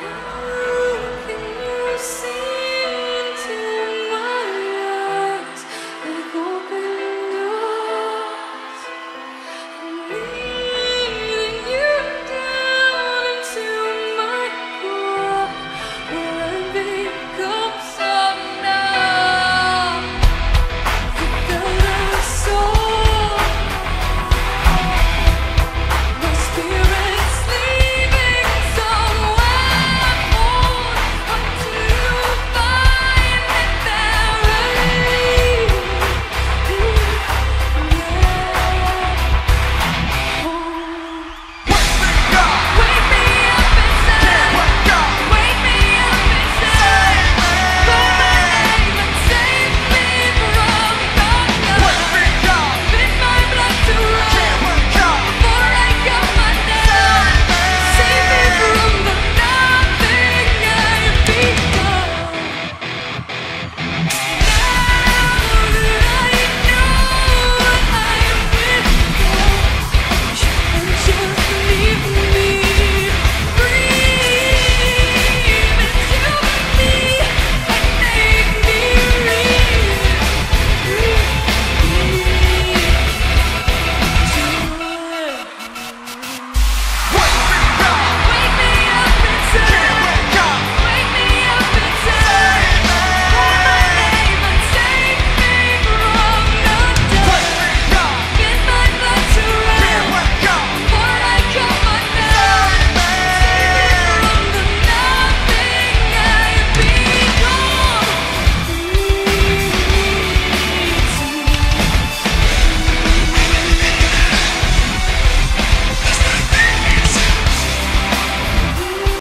Yeah.